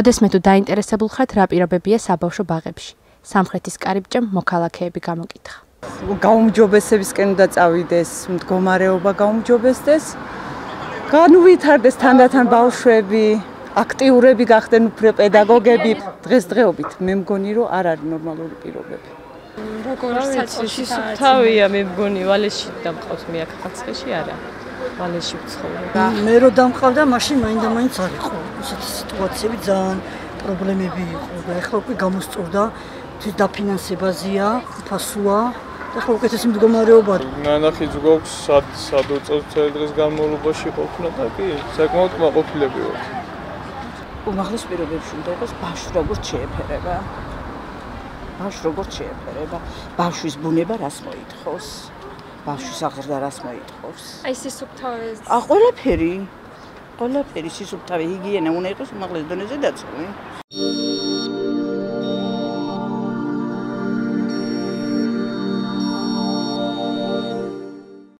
ოდესმე თუ დაინტერესებულ ხართ რა პირობებია საბავშვო ბაღებში. სამხრეთის კარიბჭემ მოქალაქეები გამოკითხა. გაუმჯობესებისკენ უნდა წავიდეს, მდგომარეობა გაუმჯობესდეს. განუვითარდეს თანდათან ბავშვები, აქტიურები გახდნენ უფრო პედაგოგები. დღესდღეობით მე მგონი რომ არ არის ნორმალური პირობები. როგორ საწყოში თავია მე მგონი ვალეში დამყავს მე აქ ხაცხეში არა. ვალეში ვცხოვრობ. მე რო დამყავდა, მაშინ მაინდა-მაინც არ იყო. ესეთი სიტუაციები ძალიან პრობლემები იყო და ეხლა უკვე გამოსწორდა თვით დაფინანსებაზეა, ფასუა და ხო უკეთესი მდგომარეობა. ნანახი ზგობს სად სად უწევ დღეს განმავლობაში ყოფნა და კი საკმაოდ მაყოფილები ვარ. უმაღლეს პირობებში უნდა იყოს ბავშვი როგორც შეეფერება. ბავშვი როგორც შეეფერება. ბავშვის ბუნება რას მოითხოვს? ბავშვის აღზრდა რას მოითხოვს? აი სისუფთავეს. ა ყველაფერი. ყველაფერი სისუფთავე, ჰიგიენა უნდა იყოს უმაღლეს დონეზე დაცული.